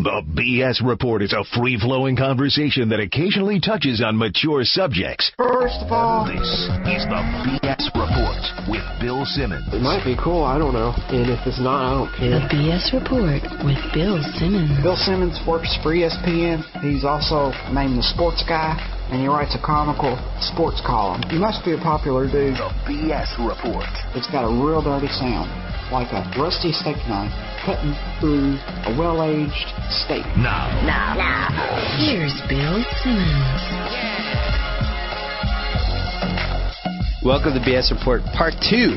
The BS Report is a free flowing conversation that occasionally touches on mature subjects. First of all, This is the BS Report with Bill Simmons. it might be cool, I don't know. And if it's not, I don't care. The. BS Report with Bill Simmons. Bill Simmons works for ESPN. He's also named the sports guy, and he writes a comical sports column. He must be a popular dude. The BS Report. It's got a real dirty sound, like a rusty steak knife cutting through a well-aged steak. Now, now, Here's Bill Simmons. Welcome to BS Report, part two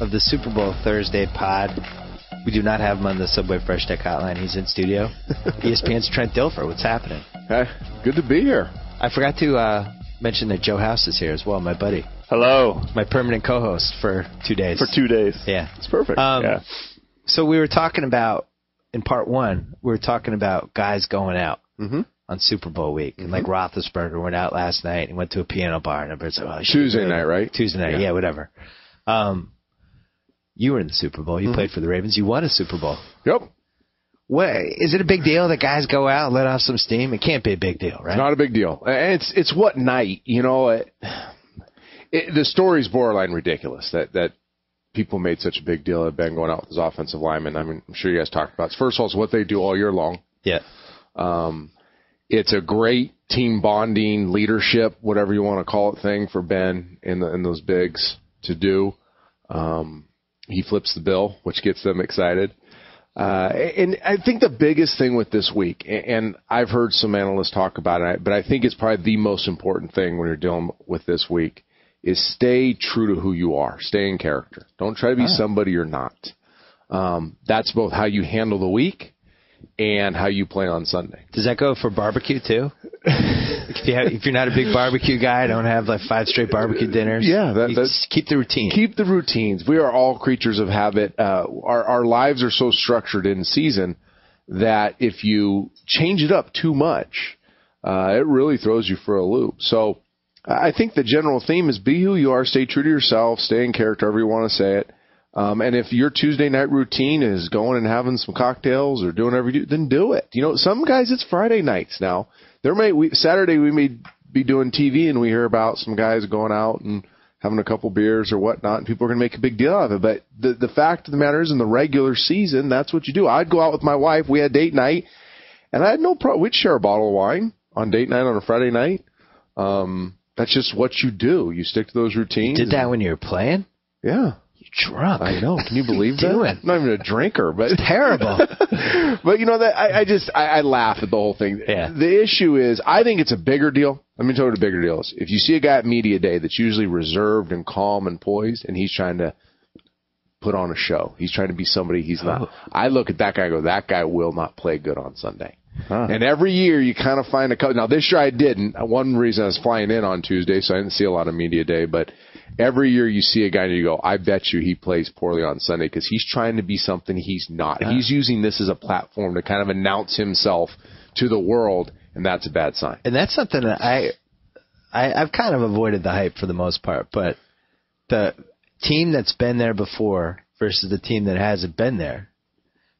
of the Super Bowl Thursday pod. We do not have him on the Subway Fresh Tech Hotline. He's in studio. ESPN's Trent Dilfer. What's happening? Hey, good to be here. I forgot to uh, mention that Joe House is here as well, my buddy, Hello. my permanent co-host for two days. For two days. Yeah. It's perfect. Um, yeah. So we were talking about in part one. We were talking about guys going out Mm-hmm. on Super Bowl week, and like Roethlisberger went out last night and went to a piano bar, and everybody's like, "Oh, Tuesday night, right? Tuesday night, yeah, Yeah. whatever. Um, you were in the Super Bowl. Mm-hmm. You played for the Ravens. You won a Super Bowl. Yep. What is it a big deal that guys go out and let off some steam? It can't be a big deal, right? Not a big deal. And it's it's what night, you know. It, it, the story's borderline ridiculous that that people made such a big deal of Ben going out with his offensive lineman. I mean, I'm sure you guys talked about. It. First of all, it's what they do all year long. yeah. Um, it's a great team bonding, leadership, whatever you want to call it, thing for Ben and the, and those bigs to do. Um, he flips the bill, which gets them excited. Uh, and I think the biggest thing with this week, and I've heard some analysts talk about it, but I think it's probably the most important thing when you're dealing with this week is stay true to who you are. Stay in character. Don't try to be somebody you're not. Um, that's both how you handle the week and how you play on Sunday. Does that go for barbecue too? if, you have, if you're not a big barbecue guy, don't have like five straight barbecue dinners. Yeah, that- keep the routine. keep the routines. We are all creatures of habit. Uh, our our lives are so structured in season that if you change it up too much, uh, it really throws you for a loop. So I think the general theme is be who you are, stay true to yourself, stay in character, however you want to say it. Um, and if your Tuesday night routine is going and having some cocktails or doing whatever you do, then do it. You know, some guys it's Friday nights now. There may we, Saturday we may be doing TV and we hear about some guys going out and having a couple beers or whatnot, and people are going to make a big deal out of it. But the the fact of the matter is, in the regular season, that's what you do. I'd go out with my wife. We had date night, and I had no problem. We'd share a bottle of wine on date night on a Friday night. Um, that's just what you do. You stick to those routines. Did that when you were playing? Yeah. You drunk? I know. Can you believe that? Doing? I'm not even a drinker, but Terrible. but you know that I, I just I, I laugh at the whole thing. Yeah. The issue is I think it's a bigger deal. Let me tell you what a bigger deal is. If you see a guy at media day that's usually reserved and calm and poised, and he's trying to put on a show, he's trying to be somebody he's Oh. not. I look at that guy and go, that guy will not play good on Sunday. And every year you kind of find a couple. Now this year I didn't. One reason I was flying in on Tuesday, so I didn't see a lot of media day. But every year you see a guy and you go, I bet you he plays poorly on Sunday because he's trying to be something he's not. He's using this as a platform to kind of announce himself to the world, and that's a bad sign. and that's something that I, I, I've kind of avoided the hype for the most part. But the team that's been there before versus the team that hasn't been there.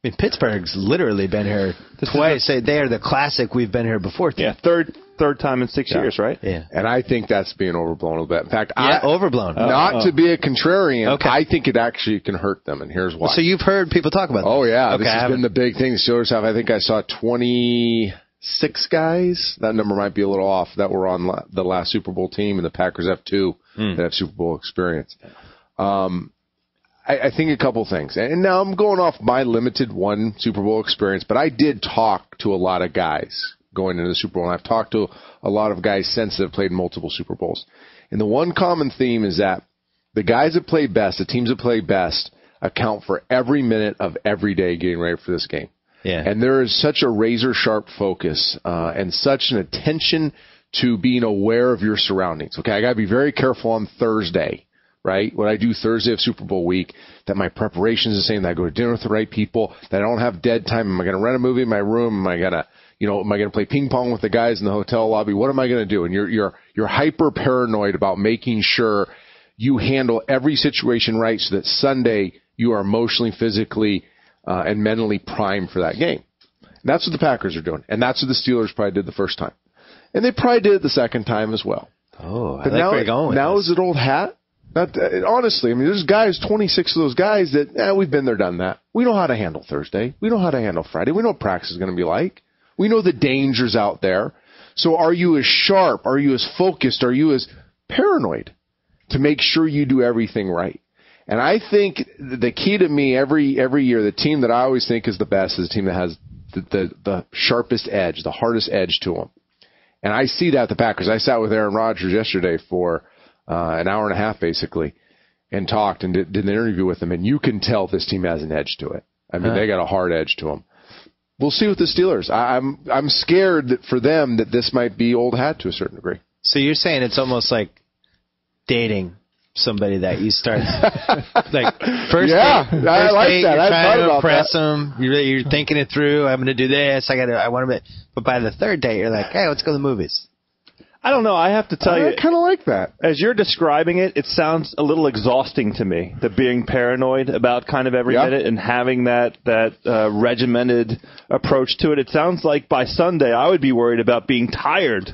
I mean, Pittsburgh's literally been here twice. Say they are the classic. We've been here before. Team. Yeah, third third time in six years, right? Yeah. And I think that's being overblown a little bit. In fact, Yeah, I, overblown. not to be a contrarian, Okay. I think it actually can hurt them, and here's why. So you've heard people talk about. Oh yeah, Okay, this I has haven't. been the big thing. The Steelers have. I think I saw twenty six guys. That number might be a little off. That were on la- the last Super Bowl team, and the Packers have two Hmm. that have Super Bowl experience. Um, I, I think a couple things, and now I'm going off my limited one Super Bowl experience, but I did talk to a lot of guys going into the Super Bowl, and I've talked to a lot of guys since that have played multiple Super Bowls. And the one common theme is that the guys that play best, the teams that play best, account for every minute of every day getting ready for this game. Yeah. And there is such a razor sharp focus uh, and such an attention to being aware of your surroundings. Okay, I got to be very careful on Thursday, right? What I do Thursday of Super Bowl week, that my preparation is the same, that I go to dinner with the right people, that I don't have dead time. Am I going to rent a movie in my room? Am I going to, you know, am I going to play ping pong with the guys in the hotel lobby? What am I going to do? And you're you're you're hyper paranoid about making sure you handle every situation right so that Sunday you are emotionally, physically, uh, and mentally primed for that game. That's what the Packers are doing, and that's what the Steelers probably did the first time, and they probably did it the second time as well. Oh, I But like now, where you're going now is it old hat? Not, uh, honestly, I mean, there's guys, 26 of those guys that eh, we've been there, done that. We know how to handle Thursday. We know how to handle Friday. We know what practice is going to be like. We know the dangers out there. So, are you as sharp? Are you as focused? Are you as paranoid to make sure you do everything right? And I think the key to me every every year, the team that I always think is the best is the team that has the the, the sharpest edge, the hardest edge to them. And I see that at the Packers. I sat with Aaron Rodgers yesterday for uh, an hour and a half, basically, and talked and did, did an interview with them. And you can tell this team has an edge to it. I mean, they got a hard edge to them. We'll see with the Steelers. I, I'm I'm scared that for them that this might be old hat to a certain degree. So you're saying it's almost like dating somebody that you start like first Yeah, date, I first like date, that. You're I've trying to impress them. You're, you're thinking it through. I'm going to do this. I got to. I want to. But by the third date, you're like, hey, let's go to the movies. I don't know. I have to tell you, I kind of like that. as you're describing it, it sounds a little exhausting to me. The being paranoid about kind of every Yeah. minute and having that that uh, regimented approach to it. It sounds like by Sunday I would be worried about being tired,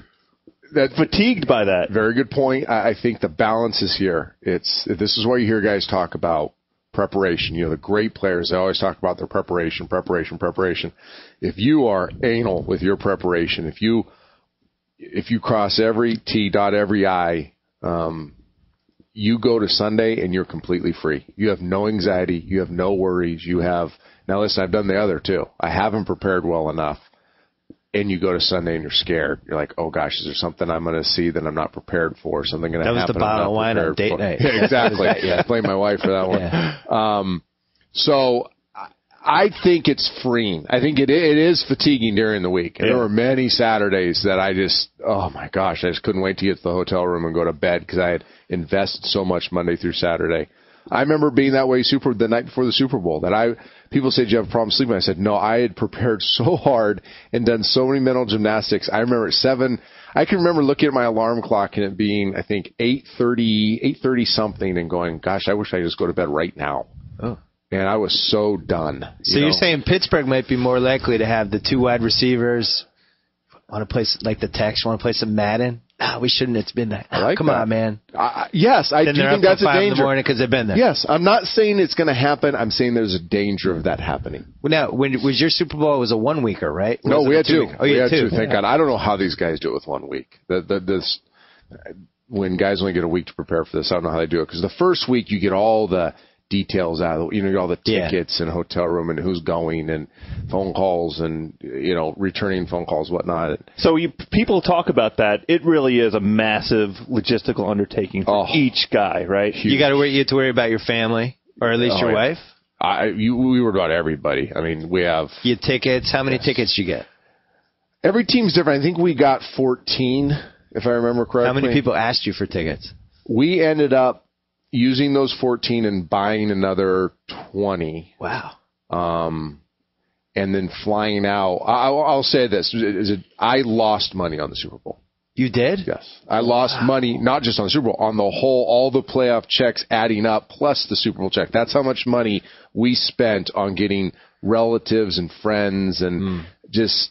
That fatigued by that. Very good point. I, I think the balance is here. It's this is why you hear guys talk about preparation. You know, the great players they always talk about their preparation, preparation, preparation. If you are anal with your preparation, if you if you cross every T, dot every I, um, you go to Sunday and you're completely free. You have no anxiety. You have no worries. You have now. Listen, I've done the other too. I haven't prepared well enough and you go to Sunday and you're scared. You're like, oh gosh, is there something I'm going to see that I'm not prepared for? Something going to happen. That was the bottle of wine on date for? night. Exactly. Yeah. Blame my wife for that one. Um, so I- think it's freeing. I think it it is fatiguing during the week. And Yeah. There were many Saturdays that I just, oh my gosh, I just couldn't wait to get to the hotel room and go to bed because I had invested so much Monday through Saturday. I remember being that way super the night before the Super Bowl that I people said "Do you have a problem sleeping. I said no, I had prepared so hard and done so many mental gymnastics. I remember at seven. I can remember looking at my alarm clock and it being I think eight thirty, eight thirty something, and going, "Gosh, I wish I could just go to bed right now." Oh. And I was so done. So you you're know? saying Pittsburgh might be more likely to have the two wide receivers want to play like the Tex want to play some Madden? Ah, we shouldn't. It's been that. I like Come that. on, man. I, I- yes, I Then do think up that's till a five in the danger. morning because they've been there. Yes, I'm not saying it's going to happen. I'm saying there's a danger of that happening. Well, now, when was your Super Bowl? It was a one weeker, right? Or No, we had two. two-weeker? Oh, we had two. two. Thank God. I don't know how these guys do it with one week. The, the, this when guys only get a week to prepare for this, I don't know how they do it because the first week you get all the details out. of You know, all the Yeah. tickets and hotel room and who's going and phone calls and you know returning phone calls, whatnot. So you people talk about that. It really is a massive logistical undertaking for Oh. each guy, right? You got to worry. You have to worry about your family, or at least Oh, your yeah. wife. I you, we were about everybody. I mean, we have You have tickets. How many tickets you get? every team's different. I think we got 14, if I remember correctly. How many people asked you for tickets? We ended up using those 14 and buying another 20. Wow. um, and then flying out. I, I'll I'll say this: is it, I lost money on the Super Bowl. You did? Yes, I lost money not just on the Super Bowl, on the whole, all the playoff checks adding up plus the Super Bowl check. That's how much money we spent on getting relatives and friends and just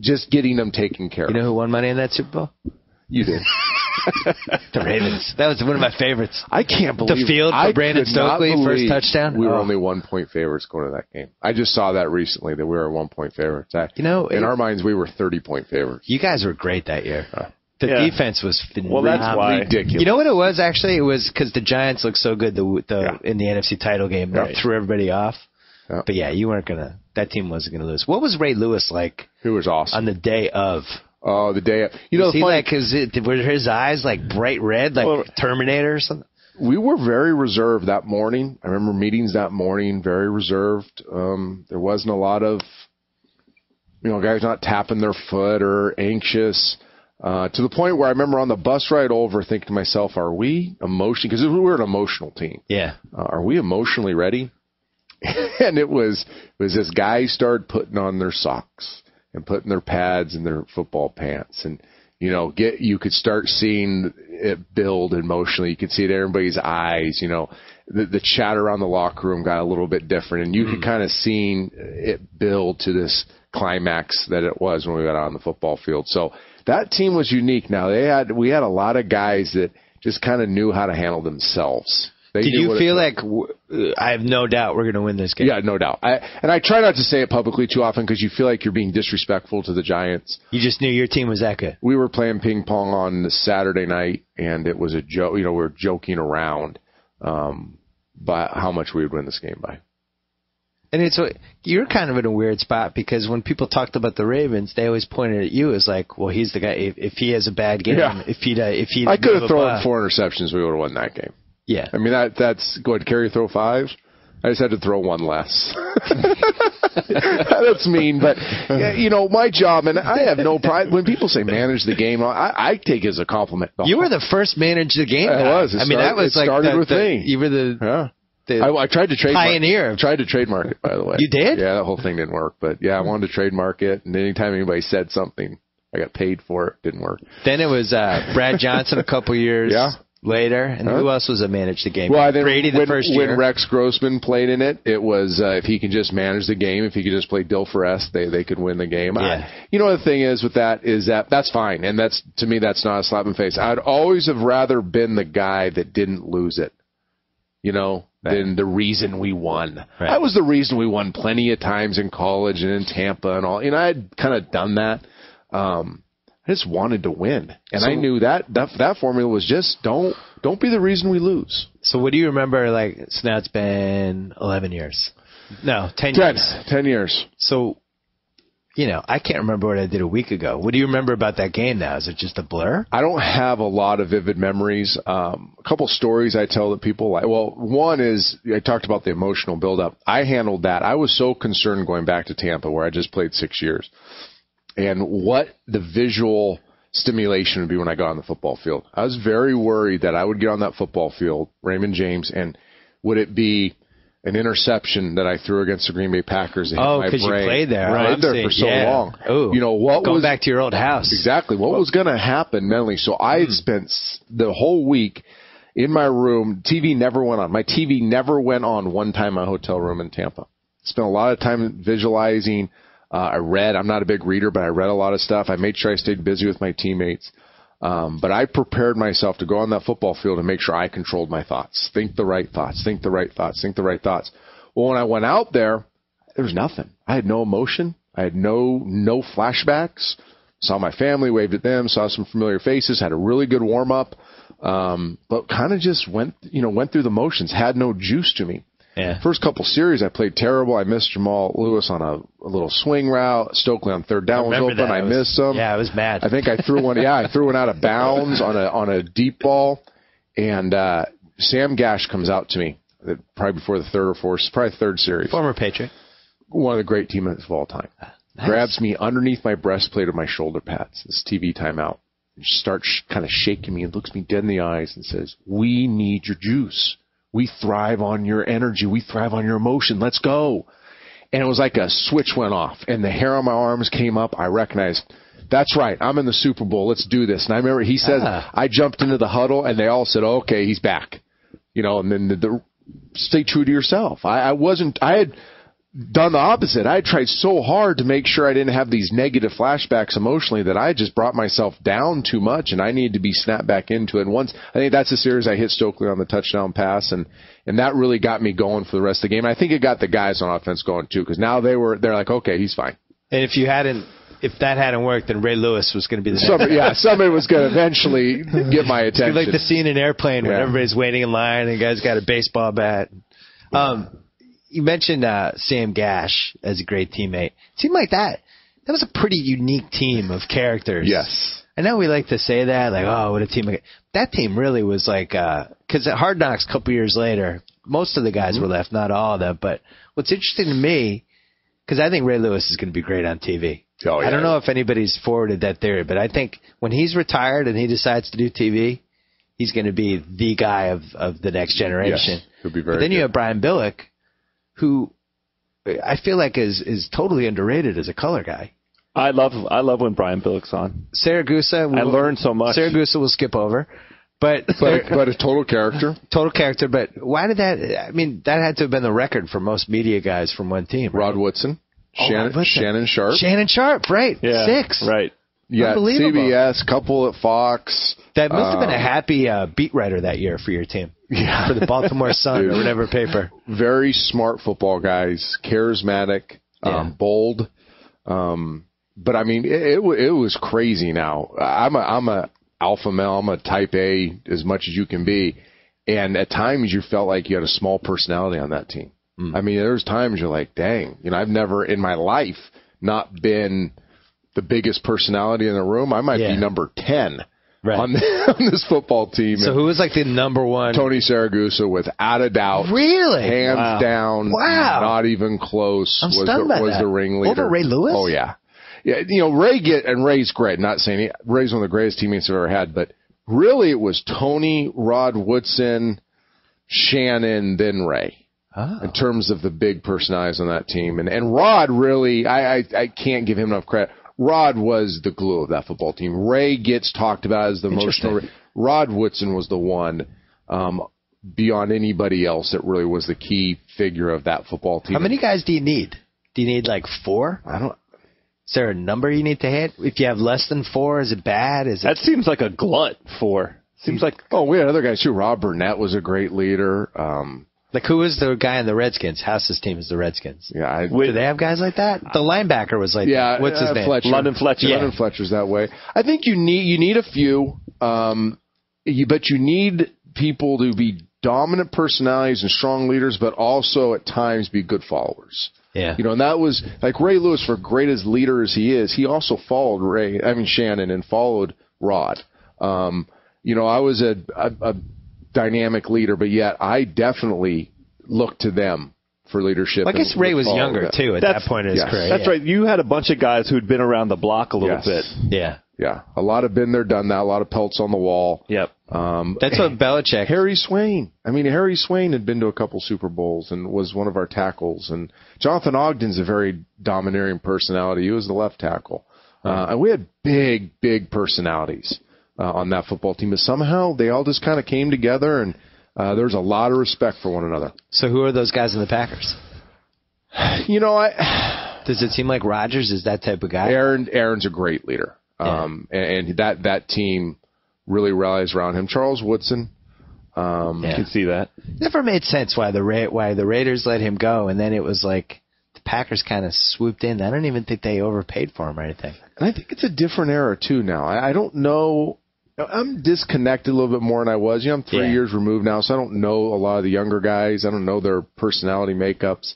just getting them taken care of. You know who won money in that Super Bowl? You did. The Ravens. That was one of my favorites. I can't believe the field for I Brandon could Stokley, first touchdown? We were Oh. only one point favorites going to that game. I just saw that recently that we were a one point favorites. I, You know, in it- our minds, we were thirty point favorites. You guys were great that year. The Yeah. defense was Well, that's why. ridiculous. You know what it was actually? It was because the Giants looked so good the, the Yeah. in the NFC title game. That Right. threw everybody off. Yeah. But yeah, you weren't gonna. That team wasn't gonna lose. What was Ray Lewis like It was awesome. on the day of? Oh, the day. You know, was the funny, like? Is it were his eyes like bright red, like Well- Terminator or something? we were very reserved that morning. I remember meetings that morning, very reserved. Um, there wasn't a lot of, you know, guys not tapping their foot or anxious. Uh, to the point where I remember on the bus ride over thinking to myself, are we emotional? Because we were an emotional team. Yeah. uh, are we emotionally ready? and it was it was this guy started putting on their socks and putting their pads and their football pants and you know get you could start seeing it build emotionally you could see it in everybody's eyes you know the, the chat around the locker room got a little bit different and you could mm. kind of seen it build to this climax that it was when we got out on the football field. So that team was unique. Now they had we had a lot of guys that just kind of knew how to handle themselves. They Did you feel like w- uh, I have no doubt we're going to win this game? Yeah, no doubt. I, and I try not to say it publicly too often because you feel like you're being disrespectful to the Giants. You just knew your team was that good. We were playing ping pong on Saturday night, and it was a joke. You know, we were joking around um, by how much we would win this game by. And it's uh, you're kind of in a weird spot because when people talked about the Ravens, they always pointed at you as like, well, he's the guy. If, if he has a bad game, Yeah. if he uh, if he I could have thrown four interceptions. We would have won that game. Yeah, I mean, that that's go ahead, carry throw five. I just had to throw one less. That's mean, but you know my job, and I have no pride. When people say manage the game, I, I take it as a compliment. you were the first manage the game. I guy. was. It I mean, that was like started the, with the- me. You were the, yeah. I, I tried to trademark Pioneer. Tried to trademark it, by the way. You did? Yeah, that whole thing didn't work. But yeah, I wanted to trademark it, and anytime anybody said something, I got paid for it. Didn't work. Then it was uh, Brad Johnson a couple years Yeah. Later, and who else was a manage the game? Well, I think Brady the when, first when. Rex Grossman played in it, it was uh, if he can just manage the game, if he could just play Dilfer-esque, they they could win the game. Yeah. I, you know the thing is with that is that that's fine, and that's to me that's not a slap in the face. I'd always have rather been the guy that didn't lose it, you know, than the reason we won. Right. That was the reason we won plenty of times in college and in Tampa and all. You know, I had kind of done that. Um, I just wanted to win, and I knew that that that formula was just don't don't be the reason we lose. so what do you remember? Like, so now it's been eleven years. No, ten years. Ten years. So, you know, I can't remember what I did a week ago. What do you remember about that game now? Is it just a blur? I don't have a lot of vivid memories. Um, a couple stories I tell that people like. Well, one is I talked about the emotional buildup. I handled that. I was so concerned going back to Tampa, where I just played six years, and what the visual stimulation would be when I got on the football field. I was very worried that I would get on that football field, Raymond James, and would it be an interception that I threw against the Green Bay Packers? hit Oh, because you played there. I played I'm there for so yeah. long. Ooh. You know what Going was back to your old house. Exactly. What was going to happen mentally? So I had hmm. spent the whole week in my room. TV never went on. My TV never went on one time in my hotel room in Tampa. Spent a lot of time visualizing. Uh, I read. I'm not a big reader, but I read a lot of stuff. I made sure I stayed busy with my teammates. Um, but I prepared myself to go on that football field and make sure I controlled my thoughts. Think the right thoughts. Think the right thoughts. Think the right thoughts. Well, when I went out there, there was nothing. I had no emotion. I had no no flashbacks. Saw my family, waved at them, saw some familiar faces, had a really good warm up, um, but kind of just went you know went through the motions. Had no juice to me. Yeah. First couple series, I played terrible. I missed Jamal Lewis on a, a little swing route. Stokley on third down was open. that. I was- missed him. Yeah, I was mad. I think I threw one. Yeah, I threw one out of bounds on a on a deep ball, and uh, Sam Gash comes out to me uh, probably before the third or fourth, probably third series. Former Patriot. One of the great teammates of all time. Grabs me underneath my breastplate of my shoulder pads. This TV timeout. And starts kind of shaking me and looks me dead in the eyes and says, "We need your juice. We thrive on your energy. We thrive on your emotion. Let's go." and it was like a switch went off and the hair on my arms came up. I recognized that's right. I'm in the Super Bowl. Let's do this. And I remember he says Ah. I jumped into the huddle and they all said, "Okay, he's back." You know, and then the, the stay true to yourself. I, I wasn't. I had done the opposite. I tried so hard to make sure I didn't have these negative flashbacks emotionally that I just brought myself down too much, and I needed to be snapped back into it. And once I think that's the series I hit Stokley on the touchdown pass, and and that really got me going for the rest of the game. I think it got the guys on offense going too, because now they were they're like, okay, he's fine. And if you hadn't, if that hadn't worked, then Ray Lewis was going to be the. Somebody, yeah, somebody was going to eventually get my It's attention. like the scene in Airplane when Yeah. everybody's waiting in line and the guy's got a baseball bat. Um, you mentioned uh, Sam Gash as a great teammate. seemed like that. That was a pretty unique team of characters. yes. I know we like to say that, like, oh, what a team. That team really was like, because at Hard Knocks a couple years later, most of the guys were left, not all of them. But what's interesting to me, because I think Ray Lewis is going to be great on TV. Oh, yeah. I don't know if anybody's forwarded that theory, but I think when he's retired and he decides to do TV, he's going to be the guy of, of the next generation. Yes, he'll be very But then you have Brian Billick, who I feel like is is totally underrated as a color guy. I love I love when Brian Billick's on. Siragusa, I learned so much. Siragusa will skip over, but, But but a total character. total character. But why did that? I mean, that had to have been the record for most media guys from one team. right? Rod Woodson. Oh, Shannon, what's that? Shannon Sharpe. Shannon Sharpe, right? Yeah, Six. Right. Yeah, Unbelievable. CBS, couple at Fox. That must have been a Um, happy uh, beat writer that year for your team. Yeah. For the Baltimore Sun or whatever paper. very smart football guys, charismatic, Yeah. um, bold. Um, but I mean, it, it, it was crazy. Now I'm a I'm a alpha male. I'm a type A as much as you can be, and at times you felt like you had a small personality on that team. Hmm. I mean, there's times you're like, dang, you know, I've never in my life not been the biggest personality in the room. I might Yeah. be number ten Right. on, on this football team. So And who was like the number one? Tony Siragusa, without a doubt, Really? hands Wow. down, Wow. not even close. I'm was stunned the, by was that. the ringleader Over Ray Lewis? Oh yeah, yeah. You know Ray get and Ray's great. Not saying he, Ray's one of the greatest teammates I've ever had, but really it was Tony, Rod Woodson, Shannon, then Ray. Oh. In terms of the big personalities on that team, and and Rod really, I, I I can't give him enough credit. Rod was the glue of that football team. Ray gets talked about as the emotional. Rod Woodson was the one, um, beyond anybody else, that really was the key figure of that football team. How many guys do you need? Do you need like four? I don't. Is there a number you need to hit? If you have less than four, is it bad? Is it That seems like a glut Four Seems like Oh, we had other guys too. Rob Burnett was a great leader. Um, like who was the guy in the Redskins? House's team is the Redskins. yeah, I, Do they have guys like that? The linebacker was like, yeah. what's his uh, name? Fletcher. London Fletcher. London Fletcher's that way. I think you need you need a few, um, you, but you need people to be dominant personalities and strong leaders, but also at times be good followers. Yeah. You know, and that was like Ray Lewis, for great as leader as he is, he also followed Ray, I mean Shannon, and followed Rod. Um, you know, I was a, a, a dynamic leader, but yet I definitely look to them for leadership. I guess and Ray was younger them. too at That's- that point in his yes. career. that's yeah. right. You had a bunch of guys who'd been around the block a little Yes. bit. Yeah. Yeah, a lot have been there, done that. A lot of pelts on the wall. Yep. Um, That's what Belichick. Harry Swayne. I mean, Harry Swayne had been to a couple Super Bowls and was one of our tackles. And Jonathan Ogden's a very domineering personality. He was the left tackle. Uh, and we had big, big personalities uh, on that football team. But somehow they all just kind of came together and uh, there was a lot of respect for one another. So who are those guys in the Packers? You know, I, Does it seem like Rodgers is that type of guy? Aaron Aaron's a great leader, um, and, and that that team really rallies around him. Charles Woodson, um, Yeah. You can see that. Never made sense why the Ra- why the Raiders let him go, and then it was like the Packers kind of swooped in. I don't even think they overpaid for him or anything. and I think it's a different era too now. I, I don't know. I'm disconnected a little bit more than I was. You know, I'm three Yeah. years removed now, so I don't know a lot of the younger guys. I don't know their personality makeups.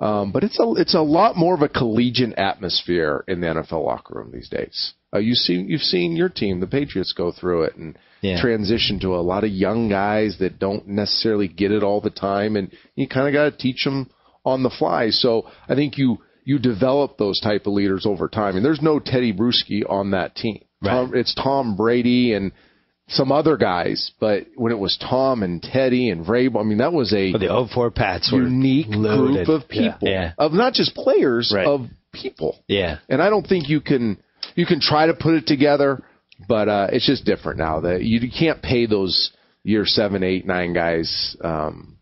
Um, but it's a it's a lot more of a collegiate atmosphere in the NFL locker room these days. Uh, you see, you've seen your team, the Patriots, go through it and Yeah. transition to a lot of young guys that don't necessarily get it all the time, and you kind of got to teach them on the fly. So I think you you develop those type of leaders over time. And there's no Teddy Bruschi on that team. Tom, it's Tom Brady and some other guys, but when it was Tom and Teddy and Vrabel, I mean that was a But the 04 Pats were unique loaded. group of people, Yeah. of not just players, Right. of people. Yeah. And I don't think you can you can try to put it together, but uh, it's just different now. That you can't pay those year seven, eight, nine guys um,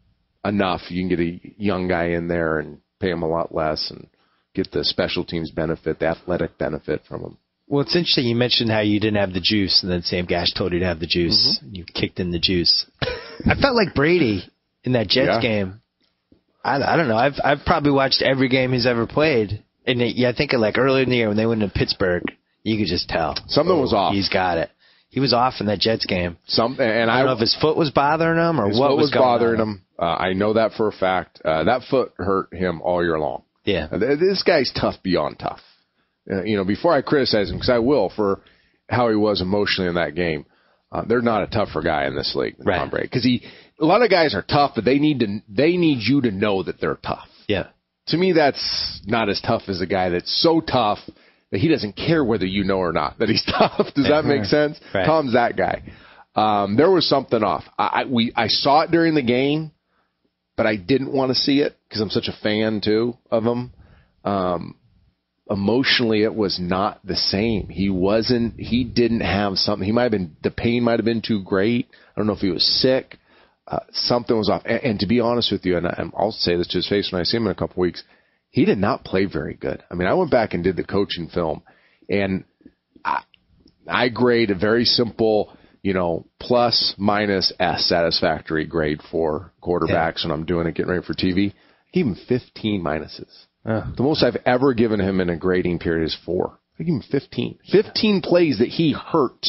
enough. You can get a young guy in there and pay him a lot less and get the special teams benefit, the athletic benefit from them. Well, it's interesting. You mentioned how you didn't have the juice, and then Sam Gash told you to have the juice. Mm-hmm. and You kicked in the juice. I felt like Brady in that Jets Yeah. game. I, I don't know. I've I've probably watched every game he's ever played, and it, yeah, I think like earlier in the year when they went to Pittsburgh, you could just tell Something was off. He's got it. He was off in that Jets game. Some and I I, don't know if his foot was bothering him or his what foot was going bothering on. him. Uh, I know that for a fact. Uh, that foot hurt him all year long. Yeah, Uh, This guy's tough beyond tough. Uh, you know, before I criticize him, because I will for how he was emotionally in that game, uh, they're not a tougher guy in this league than Right. Tom Brady. Because he, a lot of guys are tough, but they need to, they need you to know that they're tough. yeah. To me, that's not as tough as a guy that's so tough that he doesn't care whether you know or not that he's tough. Does that make sense? Right. Tom's that guy. Um, there was something off. I, I we I saw it during the game, but I didn't want to see it because I'm such a fan too of him. Um, emotionally, it was not the same. He wasn't. He didn't have something. He might have been. The pain might have been too great. I don't know if he was sick. Uh, something was off. And, and to be honest with you, and I, I'll say this to his face when I see him in a couple weeks, he did not play very good. I mean, I went back and did the coaching film, and I, I grade a very simple, you know, plus minus S satisfactory grade for quarterbacks when I'm doing it, getting ready for TV. I gave him 15 minuses. The most I've ever given him in a grading period is four. I give him 15. 15 plays that he hurt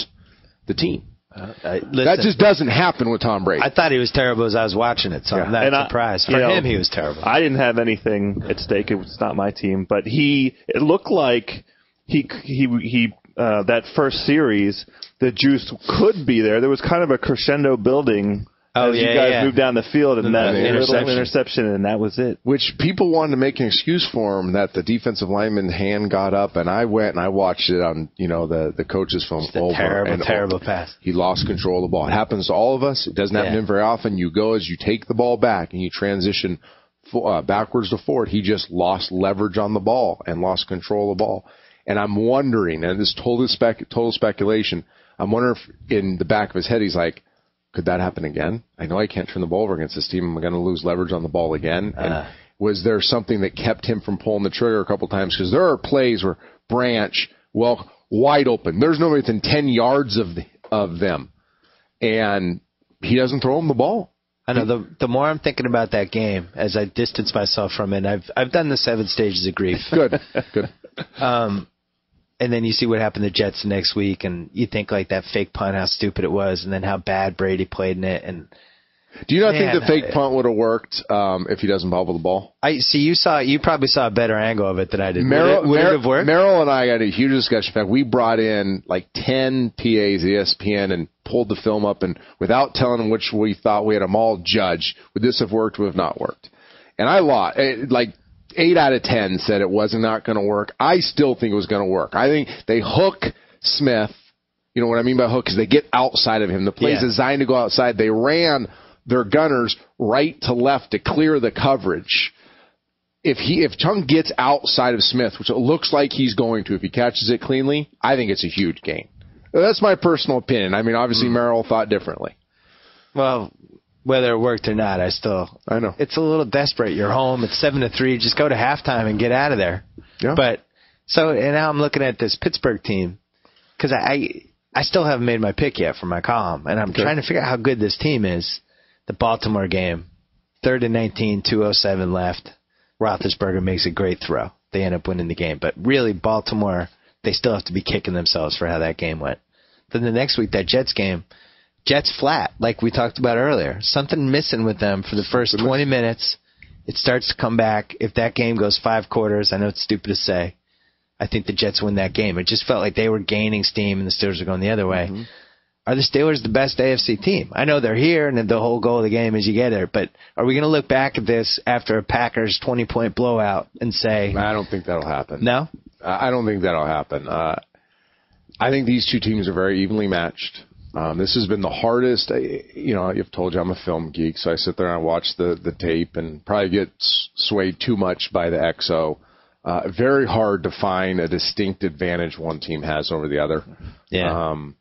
the team. I, listen, that just doesn't happen with Tom Brady. I thought he was terrible as I was watching it, so I'm not And I- surprised. For you know, him, he was terrible. I didn't have anything at stake. It was not my team, but he. It looked like he he he. Uh, that first series, the juice could be there. There was kind of a crescendo building Oh, as yeah, you guys yeah. moved down the field, and And that the little interception. interception, and that was it. which people wanted to make an excuse for him that the defensive lineman hand got up, and I went and I watched it on you know the the coach's film Just a over terrible, and terrible over. pass. He lost control of the ball. It happens to all of us. It doesn't happen Yeah. very often. You go as you take the ball back and you transition fo- uh, backwards to forward. He just lost leverage on the ball and lost control of the ball. And I'm wondering, and this total spec, total speculation. I'm wondering if in the back of his head he's like, could that happen again? I know I can't turn the ball over against this team. Am I going to lose leverage on the ball again? And Uh. was there something that kept him from pulling the trigger a couple times? Because there are plays where Branch, well, wide open. There's no within 10 yards of the, of them, and he doesn't throw him the ball. I know the the more I'm thinking about that game as I distance myself from it, I've I've done the seven stages of grief. Good, good. Um, and then you see what happened to Jets next week, and you think like that fake punt, how stupid it was, and then how bad Brady played in it. And Do you not Man, think the fake punt would have worked um, if he doesn't bobble the ball? I see you saw you probably saw a better angle of it than I did. Merril, would it, would Mer- it have worked? Merril and I had a huge discussion. In fact, we brought in like 10 PAs ESPN and pulled the film up, and without telling them which we thought we had them all judge, would this have worked, would have not worked? And I lost. eh, Like, 8 out of 10 said it was not going to work. I still think it was going to work. I think they hook Smith. You know what I mean by hook? Is they get outside of him. The play's Yeah. designed to go outside. They ran their gunners right to left to clear the coverage if he if Chung gets outside of Smith, which it looks like he's going to, if he catches it cleanly, I think it's a huge gain. That's my personal opinion. I mean, obviously mm. Merril thought differently. Well, whether it worked or not, I still I know. it's a little desperate. You're home. It's seven to three. Just go to halftime and get out of there. Yeah. But so and now I'm looking at this Pittsburgh team because I, I I still haven't made my pick yet for my column, and I'm trying to figure out how good this team is. The Baltimore game, third and 19, 207 left. Roethlisberger makes a great throw. They end up winning the game, but really Baltimore, they still have to be kicking themselves for how that game went. Then the next week, that Jets game, Jets flat, like we talked about earlier. Something missing with them for the first 20 minutes. It starts to come back. If that game goes five quarters, I know it's stupid to say. I think the Jets win that game. It just felt like they were gaining steam and the Steelers were going the other way. Are the Steelers the best AFC team? I know they're here and the whole goal of the game is you get there, but are we going to look back at this after a Packers 20 point blowout and say, I don't think that'll happen. no? I I don't think that'll happen. Uh, I think these two teams are very evenly matched. Um, this has been the hardest. I- You know, I've told you I'm a film geek, so I sit there and I watch the the tape and probably get swayed too much by the XO. Uh, very hard to find a distinct advantage one team has over the other. Yeah. Um,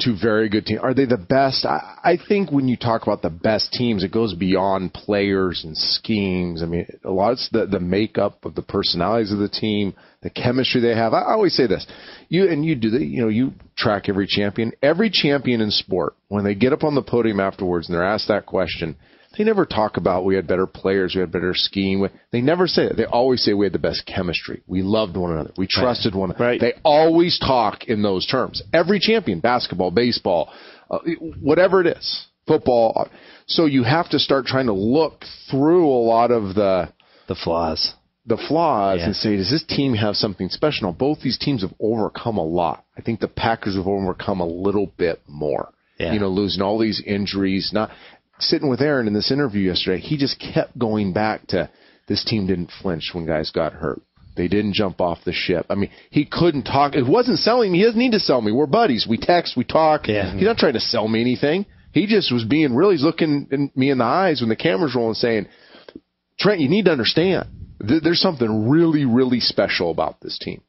two very good teams. Are they the best? I, I think when you talk about the best teams, it goes beyond players and schemes. I mean, a lot of the, the makeup of the personalities of the team, the chemistry they have. I, always say this, you and you do the, you know, you track every champion. Every champion in sport, when they get up on the podium afterwards and they're asked that question, they never talk about we had better players, we had better scheme. They never say it. They always say we had the best chemistry. We loved one another. We trusted one another. Right. They always talk in those terms. Every champion, basketball, baseball, uh, whatever it is, football. So you have to start trying to look through a lot of the The flaws. The flaws Yeah. and say, does this team have something special? Both these teams have overcome a lot. I think the Packers have overcome a little bit more. Yeah. You know, losing all these injuries. Not sitting with Aaron in this interview yesterday, he just kept going back to this team didn't flinch when guys got hurt. They didn't jump off the ship. I mean, he couldn't talk. It wasn't selling me. He doesn't need to sell me. We're buddies. We text. We talk. Yeah. He's not trying to sell me anything. He just was being really looking in me in the eyes when the camera's rolling, and saying, Trent, you need to understand. Th- there's something really, really special about this team.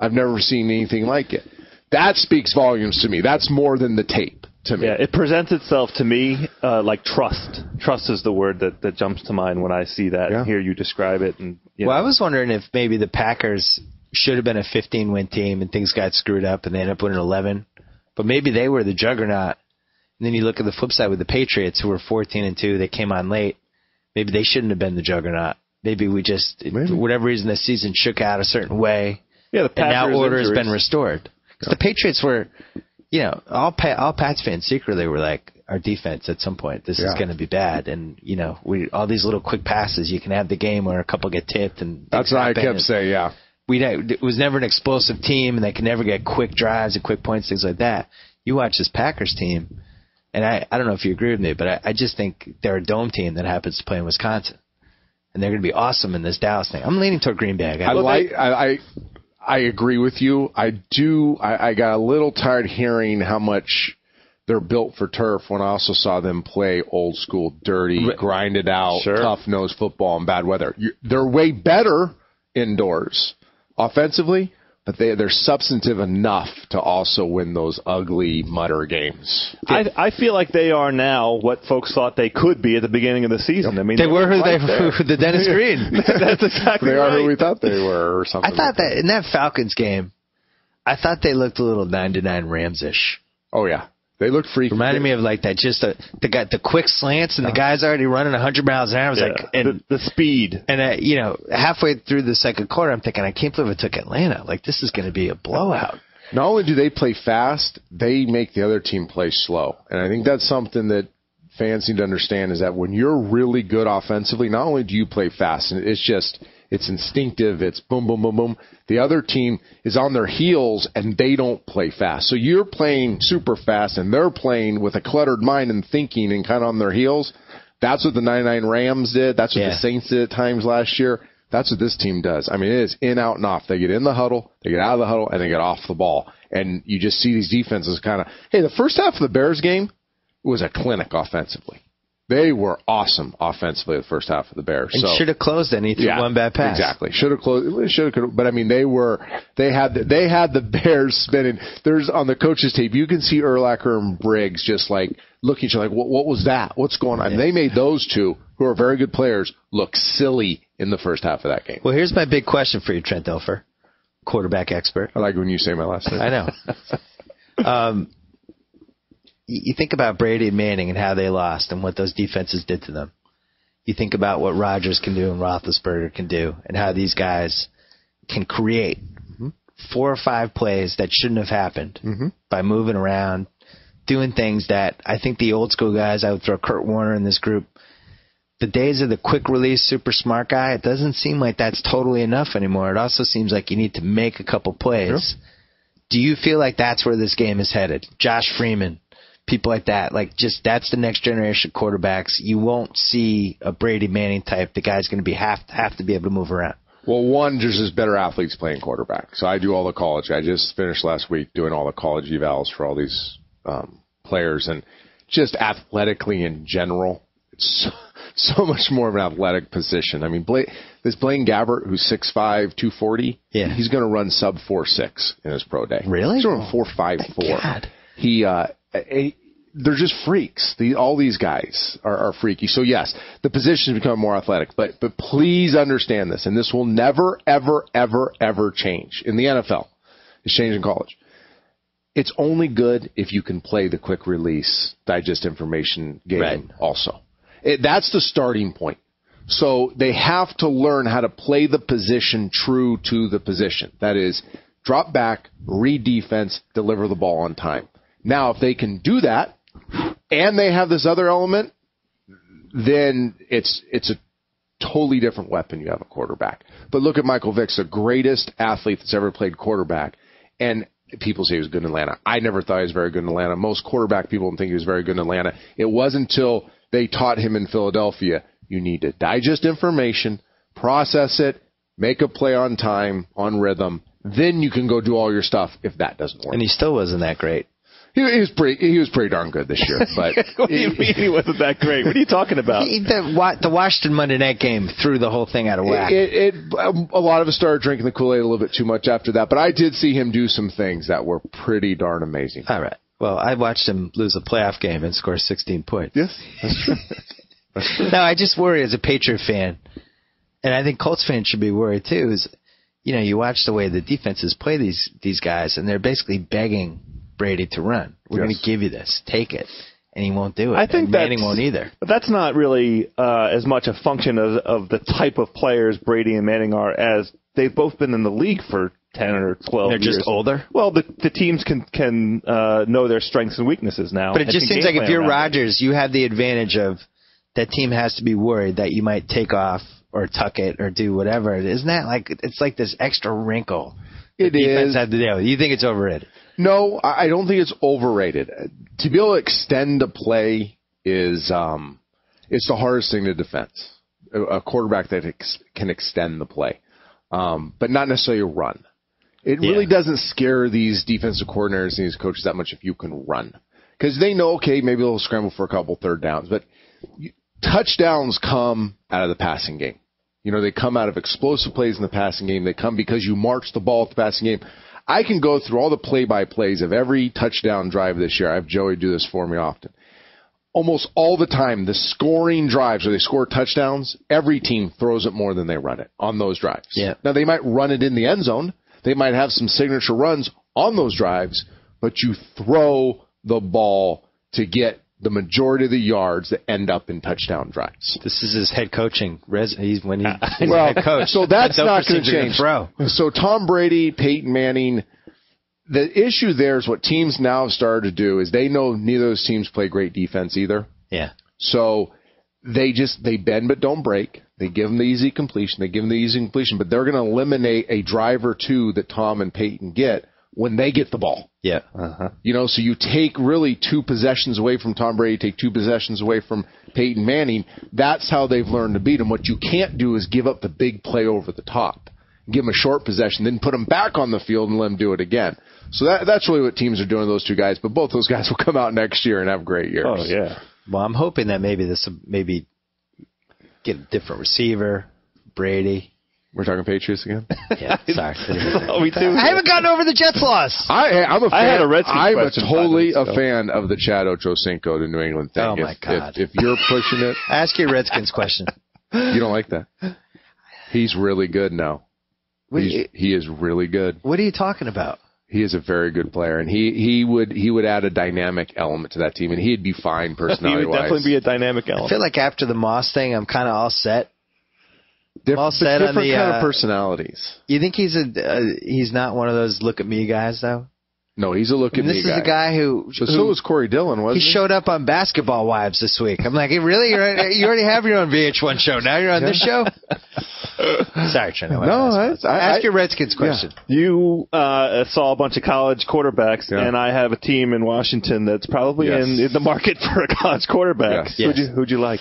I've never seen anything like it. That speaks volumes to me. That's more than the tape to me. Yeah, it presents itself to me uh, like trust. Trust is the word that, that jumps to mind when I see that Yeah. and hear you describe it. And you Well, know. I was wondering if maybe the Packers should have been a 15 win team and things got screwed up and they ended up winning 11. But maybe they were the juggernaut. And then you look at the flip side with the Patriots who were 14 and 2. They came on late. Maybe they shouldn't have been the juggernaut. Maybe we just, for whatever reason, the season shook out a certain way. yeah, the and now Packers order has injuries. been restored. 'Cause the Patriots were, you know, all pa- all Pats fans secretly were like, our defense at some point, this is going to be bad, and you know, we all these little quick passes, you can have the game where a couple get tipped, and That's what I kept saying. Yeah, We it was never an explosive team, and they could never get quick drives and quick points, things like that. You watch this Packers team, and I I don't know if you agree with me, but I, I just think they're a dome team that happens to play in Wisconsin. And they're going to be awesome in this Dallas thing. I'm leaning toward Green Bay. I I like. I, I I agree with you. I do. I, I got a little tired hearing how much they're built for turf when I also saw them play old school, dirty, grinded out, Sure. tough nosed football in bad weather. You, they're way better indoors offensively, but they they're substantive enough to also win those ugly mutter games. I, I feel like they are now what folks thought they could be at the beginning of the season. I mean, They were who right they there. the Dennis Green. That's exactly They are right. who we thought they were, or something. I thought like that in that Falcons game, I thought they looked a little nine to nine Rams ish. Oh yeah, they look freaky. Reminded me of like that, just the the guy, the quick slants, and the guy's already running hundred miles an hour. I was Yeah, like, and the, the speed. and uh, you know, halfway through the second quarter, I'm thinking, I can't believe it took Atlanta. Like this is going to be a blowout. not only do they play fast, they make the other team play slow. And I think that's something that fans need to understand is that when you're really good offensively, not only do you play fast, and it's just it's instinctive, it's boom, boom, boom, boom. The other team is on their heels and they don't play fast. So you're playing super fast and they're playing with a cluttered mind and thinking and kind of on their heels. That's what the 99 Rams did. That's what Yeah. the Saints did at times last year. That's what this team does. I mean, it is in, out, and off. They get in the huddle, they get out of the huddle, and they get off the ball. And you just see these defenses kind of, hey, the first half of the Bears game was a clinic offensively. They were awesome offensively the first half of the Bears. And so should have closed and he threw one bad pass. Exactly. Should have closed. Should have. But I mean, they were. They had. The, they had the Bears spinning. There's on the coaches tape. You can see Urlacher and Briggs just like looking at each other like, what, what was that? What's going on? And they made those two, who are very good players, look silly in the first half of that game. Well, here's my big question for you, Trent Dilfer, quarterback expert. I like when you say my last name. I know. um, you think about Brady and Manning and how they lost and what those defenses did to them. You think about what Rodgers can do and Roethlisberger can do, and how these guys can create mm-hmm. four or five plays that shouldn't have happened mm-hmm. by moving around, doing things that I think the old school guys. I would throw Kurt Warner in this group. The days of the quick release, super smart guy. It doesn't seem like that's totally enough anymore. It also seems like you need to make a couple plays. Do you feel like that's where this game is headed? Josh Freeman, people like that, like just that's the next generation of quarterbacks. You won't see a Brady Manning type. The guy's going to be have have to be able to move around. Well, one, there's just better athletes playing quarterback. So I do all the college. I just finished last week doing all the college evals for all these um, players, and just athletically in general, it's so, so much more of an athletic position. I mean, Bla this Blaine Gabbert, who's 6'5", 240, Yeah. he's going to run sub four six in his pro day. Really? He's running four five four. God. He, uh, eh, they're just freaks. The, all these guys are, are freaky. So yes, the positions become more athletic, but but please understand this, and this will never, ever, ever, ever change in the NFL. It's changed in college. It's only good if you can play the quick release, digest information game Right. also. It, that's the starting point. So they have to learn how to play the position true to the position. That is, drop back, read defense, deliver the ball on time. Now, if they can do that, and they have this other element, then it's it's a totally different weapon. You have a quarterback. But look at Michael Vick's the greatest athlete that's ever played quarterback, and people say he was good in Atlanta. I never thought he was very good in Atlanta. Most quarterback people don't think he was very good in Atlanta. It wasn't until they taught him in Philadelphia. You need to digest information, process it, make a play on time, on rhythm. Then you can go do all your stuff if that doesn't work. And he still wasn't that great. He, he was pretty. He was pretty darn good this year. But what do you mean he wasn't that great? What are you talking about? He- the, Wa- the Washington Monday night game threw the whole thing out of whack. It, it, um, a lot of us started drinking the Kool Aid a little bit too much after that, but I did see him do some things that were pretty darn amazing. All right. Well, I watched him lose a playoff game and score 16 points. Yes, that's true. No, I just worry as a Patriot fan, and I think Colts fans should be worried too. Is you know you watch the way the defenses play these these guys, and they're basically begging Brady to run. We're Yes. going to give you this, take it, and he won't do it. I think and Manning won't either. But that's not really uh, as much a function of, of the type of players Brady and Manning are, as they've both been in the league for ten or twelve. They're just older? Well, the the teams can can uh, know their strengths and weaknesses now. But it just seems like if you're. Rodgers, you have the advantage of that team has to be worried that you might take off or tuck it or do whatever. Isn't that like it's like this extra wrinkle? It is. had to deal with. You think it's overrated? No, I don't think it's overrated. To be able to extend a play is um, it's the hardest thing to defend. A, a quarterback that ex- can extend the play, um, but not necessarily run. It really Yeah. doesn't scare these defensive coordinators and these coaches that much if you can run, because they know okay maybe they'll scramble for a couple third downs, but you, touchdowns come out of the passing game. You know, they come out of explosive plays in the passing game. They come because you march the ball at the passing game. I can go through all the play by plays of every touchdown drive this year. I have Joey do this for me often. Almost all the time, the scoring drives where they score touchdowns, every team throws it more than they run it on those drives. Yeah. Now they might run it in the end zone. They might have some signature runs on those drives, but you throw the ball to get the majority of the yards that end up in touchdown drives. This is his head coaching. Res- he's when he, Well, head coach. so that's not going to change. Throw. So Tom Brady, Peyton Manning, the issue there is what teams now have started to do is they know neither of those teams play great defense either. Yeah. So they just they bend but don't break. They give them the easy completion. They give them the easy completion, but they're going to eliminate a drive or two that Tom and Peyton get when they get the ball. Yeah. Uh-huh. You know, so you take really two possessions away from Tom Brady, take two possessions away from Peyton Manning. That's how they've learned to beat him. What you can't do is give up the big play over the top. Give them a short possession, then put them back on the field and let them do it again. So that, that's really what teams are doing, those two guys. But both those guys will come out next year and have great years. Oh yeah. Well, I'm hoping that maybe this will maybe get a different receiver, Brady. We're talking Patriots again. Yeah, sorry. Oh, we do. I haven't gotten over the Jets loss. I, I'm a fan. I had a Redskins I'm a totally a fan of the Chad Ochocinco to New England thing. Oh, my if, God. If, if you're pushing it, Ask your Redskins question. you don't like that. He's really good now. What, He's, he is really good. what are you talking about? He is a very good player, and he he would he would add a dynamic element to that team, and he'd be fine He personality would definitely be a dynamic element. I feel like after the Moss thing, I'm kind of all set. Diff- all but set on different the, kind uh, of personalities. You think he's a uh, he's not one of those look at me guys though? No, he's a look at And this me is a guy who, But who so was Corey Dillon, he wasn't he? showed up on Basketball Wives this week. I'm like, really? You're, you already have your own VH1 show. Now you're on this show. Sorry, Trent. I No, fast. I- I- ask your Redskins question. You uh, saw a bunch of college quarterbacks, Yeah. and I have a team in Washington that's probably Yes. in, in the market for a college quarterback. Yes. Who'd, Yes. you, who'd you like?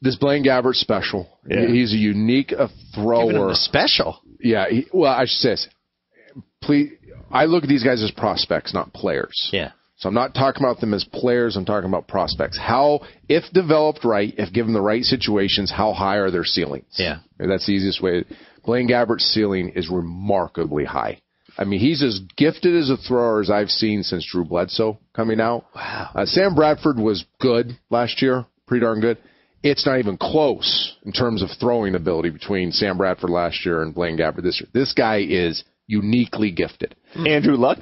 This Blaine Gabbert special. Yeah. He's a unique uh, Giving him thrower. a special. Yeah, he, well, I should say this. Please, I look at these guys as prospects, not players. Yeah. So I'm not talking about them as players. I'm talking about prospects. How, if developed right, if given the right situations, how high are their ceilings? Yeah. That's the easiest way. Blaine Gabbert's ceiling is remarkably high. I mean, he's as gifted as a thrower as I've seen since Drew Bledsoe coming out. Wow. Uh, Sam Bradford was good last year, pretty darn good. It's not even close in terms of throwing ability between Sam Bradford last year and Blaine Gabbert this year. This guy is uniquely gifted. Mm. Andrew Luck?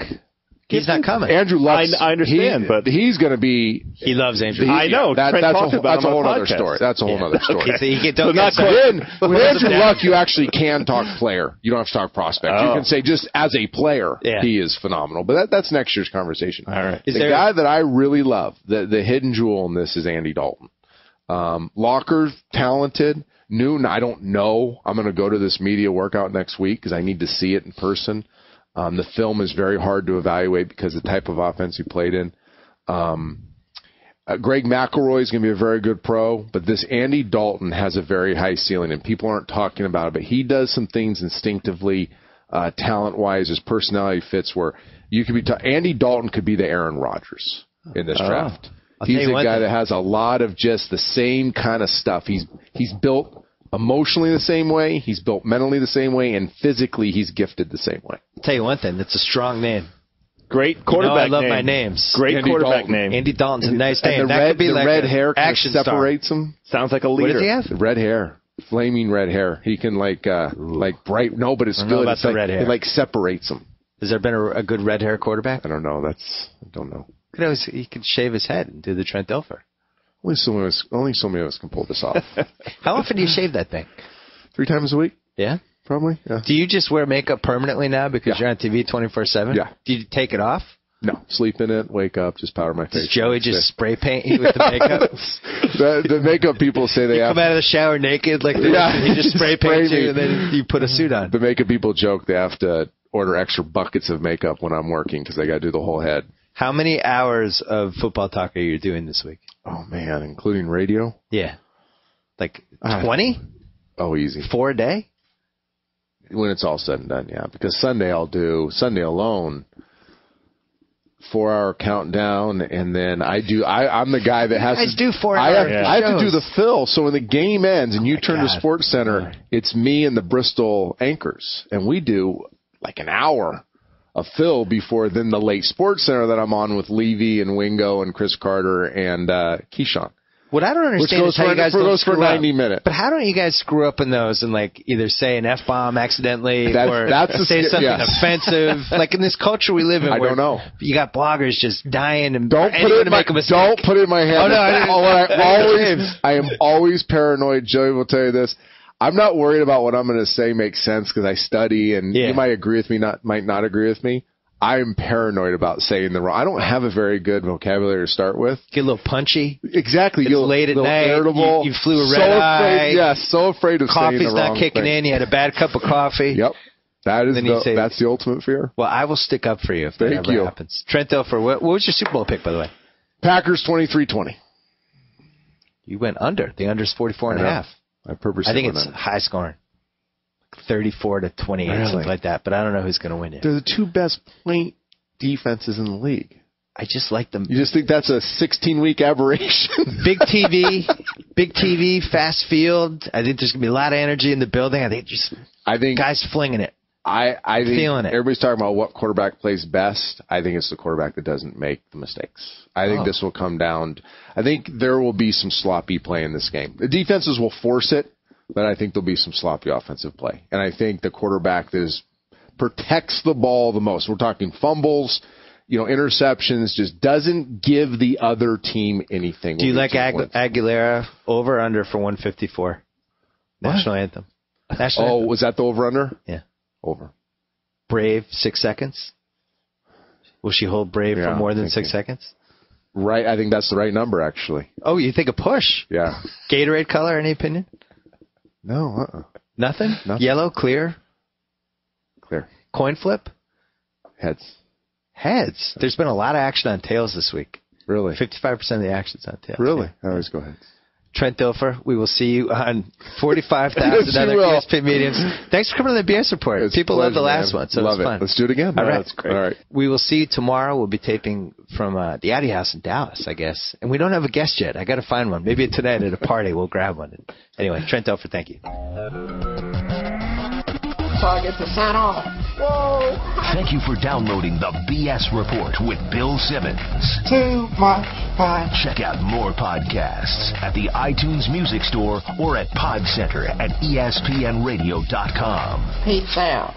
He's not coming. Andrew Luck, I- I understand, he, but- he's going to be. he loves Andrew. he- I know. that, Trent that's talked a, about that's a whole other story. That's a whole Yeah. other story. He, he, don't not get quite. Then, with Andrew Luck, you actually can talk player. You don't have to talk prospect. You Oh. can say just as a player, Yeah. he is phenomenal. But that, that's next year's conversation. All right. Is the there- guy that I really love, the the hidden jewel in this is Andy Dalton. Um, Locker talented. Newton, I don't know. I'm going to go to this media workout next week because I need to see it in person. Um, the film is very hard to evaluate because the type of offense he played in. Um, uh, Greg McElroy is going to be a very good pro, but this Andy Dalton has a very high ceiling, and people aren't talking about it. But he does some things instinctively, uh, talent wise, his personality fits where you could be. Ta- Andy Dalton could be the Aaron Rodgers in this draft. I'll He's a guy thing. that has a lot of just the same kind of stuff. He's he's built emotionally the same way, he's built mentally the same way, and physically he's gifted the same way. I'll tell you one thing. That's a strong name. Great You know quarterback I love name. my names. Great Andy quarterback Dalton. name. Andy Dalton's a nice name. and the that red, could be the like red hair kind of action star. separates him. Sounds like a What leader. does he have? The red hair, flaming red hair. He can like uh like bright. No, but it's I don't know good. about It's the like, red hair. It like separates him. Has there been a, a good red hair quarterback? I don't know. That's I don't know. Could always, he could shave his head and do the Trent Dilfer. Only so many of us. Only so many of us can pull this off. How often do you shave that thing? Three times a week, Yeah. probably. Yeah. Do you just wear makeup permanently now because Yeah. you're on TV 24 seven? Yeah. Do you take it off? No, sleep in it, wake up, just powder my face. Does Joey just it. spray paint you with the makeup? the, the makeup people say they have. Come out of the shower naked like this, Yeah. and he just spray paints me. you, and then you put a suit on. The makeup people joke they have to order extra buckets of makeup when I'm working because they got to do the whole head. How many hours of football talk are you doing this week? Oh man, including radio. Yeah. Like Ah. 20? Oh, easy. Four a day? When it's all said and done, yeah. Because Sunday I'll do Sunday alone. Four hour countdown, and then I do. I, I'm the guy that has to do four I have, hour I have to do the fill. So when the game ends and you turn to Sports Center, it's me and the Bristol anchors, and we do like an hour of fill before then the late Sports Center that I'm on with Levy and Wingo and Cris Carter and uh, Keyshawn. What I don't understand is how for- you guys for- don't goes for screw up. minutes. But how don't you guys screw up in those and like either say an f bomb accidentally That's- or that's say sca- something yes. offensive? like in this culture we live in, I where don't know. You got bloggers just dying and Don't put it in my a don't put it in my head. Oh, no, I didn't- what I I always. I am always paranoid. Joey will tell you this. I'm not worried about what I'm going to say makes sense because I study and Yeah. you might agree with me, not might not agree with me. I'm paranoid about saying the wrong. I don't have a very good vocabulary to start with. Get a little punchy. Exactly. It's You're late at night. Irritable. You- you flew a so red afraid, eye. Yeah, so afraid of saying Coffee's the wrong not kicking thing. in. You had a bad cup of coffee. Yep. That is the, say- that's the ultimate fear. Well, I will stick up for you if that Thank ever you. happens. Trent Dilfer, what, what was your Super Bowl pick, by the way? Packers 23-20. You went under. The under's 44 and a half. I purposely I think went it's under. high scoring. 34 to 28, Really? something like that. But I don't know who's going to win it. They're the two best point defenses in the league. I just like them. You just think that's a 16 week aberration? Big TV, big TV, fast field. I think there's going to be a lot of energy in the building. I think just I think guys flinging it. I I think feeling it. everybody's talking about what quarterback plays best. I think it's the quarterback that doesn't make the mistakes. I think Oh. this will come down. I think there will be some sloppy play in this game. The defenses will force it, but I think there'll be some sloppy offensive play. And I think the quarterback that is protects the ball the most. We're talking fumbles, you know, interceptions, just doesn't give the other team anything. Do you like the team Ag- wins. Aguilera over or under for 154? National anthem. National Oh, anthem. was that the over under? Yeah. Over. Brave, six seconds. Will she hold Brave Yeah, for more than six seconds? Right. I think that's the right number, actually. Oh, you think a push? Yeah. Gatorade color? Any opinion? No. Uh. uh Nothing. Nothing. Yellow, clear, Clear. coin flip, Heads. heads. There's been a lot of action on tails this week. Really. 55% of the action's on tails. Really? I always go ahead. Trent Dilfer, we will see you on 45,000 Yes, other will. ESPN mediums. Thanks for coming to the BS report. It's People a love the last man. one, so Love it's it. fun. Let's do it again. All right. That's great. All right. We will see you tomorrow. We'll be taping from uh, the Addy House in Dallas, I guess. And we don't have a guest yet. I got to find one. Maybe tonight at a party we'll grab one. Anyway, Trent Dilfer, thank you. So I get to sign off. Whoa, Thank you for downloading the BS Report with Bill Simmons. too much fun. Check out more podcasts at the iTunes Music Store or at Podcenter at ESPNRadio.com. Peace out.